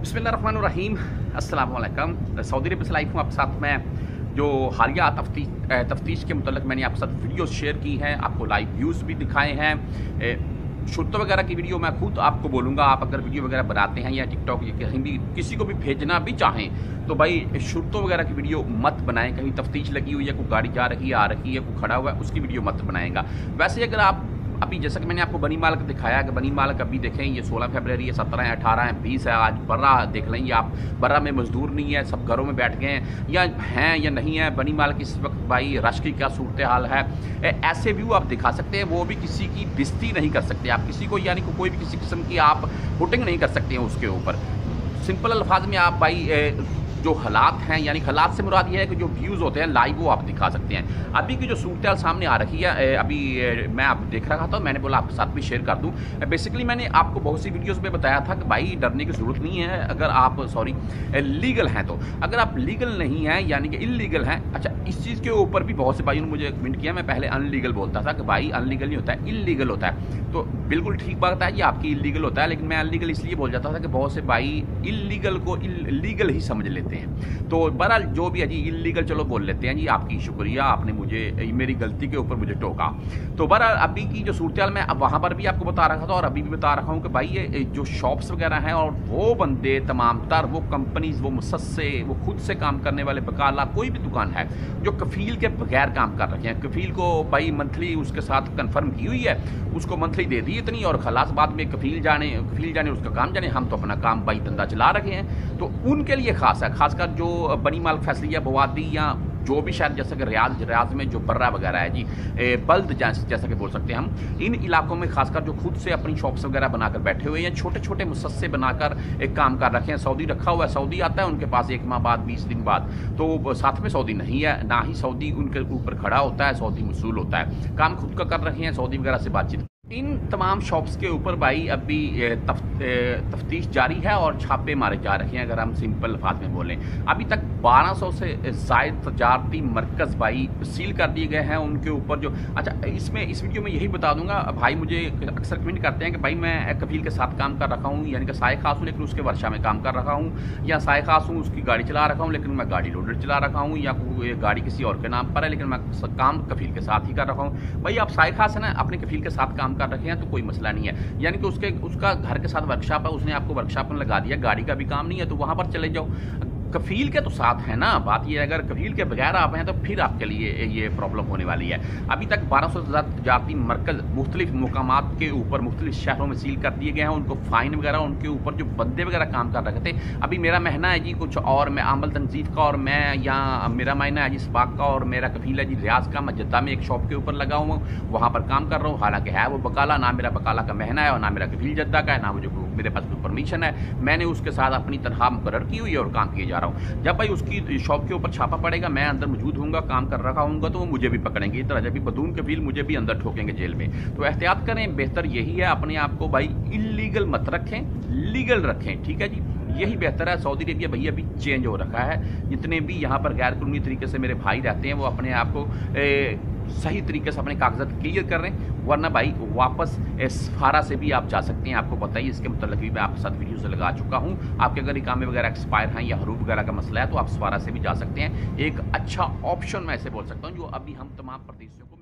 बसमीम असलकम सऊदी अरब से लाइफ हूँ आपके साथ मैं, जो हालिया तफ्तीश तफ्तीश के मतलब मैंने आपके साथ वीडियो शेयर की हैं, आपको लाइव व्यूज़ भी दिखाए हैं। शुरत वगैरह की वीडियो मैं खुद आपको बोलूँगा, आप अगर वीडियो वगैरह बनाते हैं या टिकटॉक या कहीं भी किसी को भी भेजना भी चाहें तो भाई शुरतों वगैरह की वीडियो मत बनाएँ। कहीं तफ्तीश लगी हुई है, कोई गाड़ी जा रही है, आ रही है, कोई खड़ा हुआ है, उसकी वीडियो मत बनाएगा। वैसे अगर आप अभी जैसा कि मैंने आपको बनी मालक दिखाया कि बनी मालक अभी देखें, ये 16 फरवरी है 17 है 18 है 20 है, आज बर्रा देख लेंगे आप बर्रा में मजदूर नहीं है, सब घरों में बैठ गए हैं, या हैं या नहीं है, बनी मालक इस वक्त भाई रश की क्या सूरत हाल है? ऐसे व्यू आप दिखा सकते हैं, वो भी किसी की बिस्ती नहीं कर सकते, आप किसी को, यानी को कोई भी किसी किस्म की आप पुटिंग नहीं कर सकते हैं उसके ऊपर। सिंपल अल्फाज में आप भाई जो हालात हैं, यानी हालात से मुराद ये है कि जो व्यूज़ होते हैं लाइव वो आप दिखा सकते हैं। अभी की जो सूरत सामने आ रही है अभी मैं आप देख रहा था, मैंने बोला आपके साथ भी शेयर कर दूँ। बेसिकली मैंने आपको बहुत सी वीडियोज़ में बताया था कि भाई, डरने की ज़रूरत नहीं है, अगर आप सॉरी लीगल हैं तो। अगर आप लीगल नहीं हैं, यानी कि इलीगल हैं अच्छा इस चीज़ के ऊपर भी बहुत से भाई ने मुझे कमेंट किया, मैं पहले अनलीगल बोलता था कि भाई अनलीगल नहीं होता है इलीगल होता है। तो बिल्कुल ठीक बात है कि आपकी इलीगल होता है, लेकिन मैं अनलीगल इसलिए बोल जाता था कि बहुत से भाई इलीगल को लीगल ही समझ लेते हैं। तो बहरहाल, जो भी है जी इलीगल चलो बोल लेते हैं जी, आपकी शुक्रिया, आपने मुझे मेरी गलती के ऊपर मुझे टोका। तो बहरहाल, अभी की जो सूरत मैं अब वहाँ पर भी आपको बता रहा था और अभी भी बता रहा हूँ कि भाई, ये जो शॉप्स वगैरह हैं और वो बंदे तमाम तर, वो कंपनीज़ वो मुसस्से, वो खुद से काम करने वाले बकाला, कोई भी दुकान है, जो कफील के बगैर काम कर रहे हैं। कफील को भाई मंथली उसके साथ कन्फर्म की हुई है, उसको मंथली दे दी इतनी और खलास बाद में कफील जाने कफील जाने, उसका काम जाने, हम तो अपना काम भाई धंधा चला रखे हैं। तो उनके लिए खास है खासकर जो बनी माल फैसली या बवादी या जो भी शायद जैसे कि रियाज रियाज में जो बर्रा वगैरह है जी बल्द जैसा कि बोल सकते हैं हम, इन इलाकों में खासकर जो खुद से अपनी शॉप्स वगैरह बनाकर बैठे हुए हैं छोटे छोटे मुसस्से बनाकर एक काम कर रखे हैं। सऊदी रखा हुआ है, सऊदी आता है, उनके पास एक माह बाद, बीस दिन बाद। तो साथ में सऊदी नहीं है, ना ही सऊदी उनके ऊपर खड़ा होता है, सऊदी मसूल होता है। काम खुद का कर रहे हैं, सऊदी वगैरह से बातचीत इन तमाम शॉप्स के ऊपर भाई अभी तफ, तफ्तीश जारी है और छापे मारे जा रहे हैं अगर हम सिंपल लफाज में बोलें। अभी तक 1200 से जायद तजारती मरकज़ भाई सील कर दिए गए हैं उनके ऊपर जो अच्छा इसमें इस वीडियो में यही बता दूँगा भाई मुझे अक्सर कमेंट करते हैं कि भाई मैं कफील के साथ काम कर रखा हूँ यानी कि साय खास हूँ लेकिन उसके वर्षा में काम कर रहा हूँ या साय खास हूँ उसकी गाड़ी चला रखा हूँ लेकिन मैं गाड़ी लोडर चला रखा हूँ या गाड़ी किसी और के नाम पर है लेकिन मैं काम कफील के साथ ही कर रखा हूँ। भाई आप साय खास है ना अपने कफील के साथ काम कर रखे हैं तो कोई मसला नहीं है। यानी कि उसके, उसका घर के साथ वर्कशॉप है, उसने आपको वर्कशॉप में लगा दिया, गाड़ी का भी काम नहीं है तो वहाँ पर चले जाओ। कफील के तो साथ है ना। बात ये अगर कफील के बगैर आप हैं तो फिर आपके लिए ये प्रॉब्लम होने वाली है। अभी तक बारह सौ जाती मरकज मुख्तलिफ़ मकाम के ऊपर, मुख्तलिफ़ शहरों में सील कर दिए गए हैं। उनको फ़ाइन वगैरह, उनके ऊपर जो बंदे वगैरह काम कर रहे थे। अभी मेरा महना है जी, कुछ और, मैं आमल तनजीफ का और मैं यहाँ मेरा महीना है जी सबाक का और मेरा कफील है जी, रियाज का। मैं जद्दा में एक शॉप के ऊपर लगा हुआ वहाँ पर काम कर रहा हूँ। हालाँकि है वो बकाला, ना मेरा बकाला का महना है और ना मेरा कफील जद्दा का है, ना मुझे मेरे पास कोई परमिशन है। मैंने उसके साथ अपनी तनख्वाह मुकर की हुई है और काम किए जा रहा हूँ। जब भाई उसकी शॉप के ऊपर छापा पड़ेगा, मैं अंदर मौजूद हूँ काम कर रहा हूँ तो वो मुझे भी पकड़ेंगे। इस तरह जब भी बदून के फील मुझे भी अंदर ठोकेंगे जेल में। तो एहतियात करें, बेहतर यही है, अपने आप को भाई इलीगल मत रखें लीगल रखें, ठीक है जी? यही बेहतर है। सऊदी अरेबिया भैया अभी चेंज हो रखा है। जितने भी यहाँ पर गैर कानूनी तरीके से मेरे भाई रहते हैं, वो अपने आप को सही तरीके से अपने कागजात क्लियर कर रहे हैं, वरना भाई वापस सफारा से भी आप जा सकते हैं। आपको बताइए इसके मतलब भी मैं आपके साथ वीडियो से लगा चुका हूँ। आपके अगर इकामे वगैरह एक्सपायर हैं या हरूप वगैरह का मसला है तो आप सफारा से भी जा सकते हैं। एक अच्छा ऑप्शन मैं ऐसे बोल सकता हूँ, जो अभी हम तमाम प्रदेशों को